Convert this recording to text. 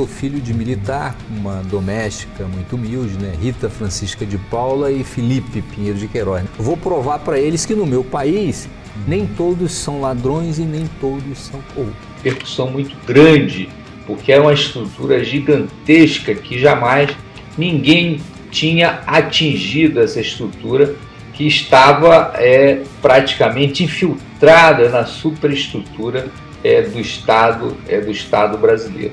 Sou filho de militar, uma doméstica muito humilde, né? Rita Francisca de Paula e Felipe Pinheiro de Queiroz. vou provar para eles que no meu país nem todos são ladrões e nem todos são corruptos. Percussão muito grande, porque era uma estrutura gigantesca que jamais ninguém tinha atingido essa estrutura que estava é, praticamente infiltrada na superestrutura é, do Estado é, do Estado brasileiro.